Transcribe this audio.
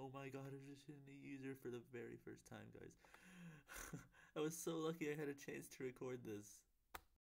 Oh my god, I'm just hit a new user for the very first time, guys. I was so lucky I had a chance to record this.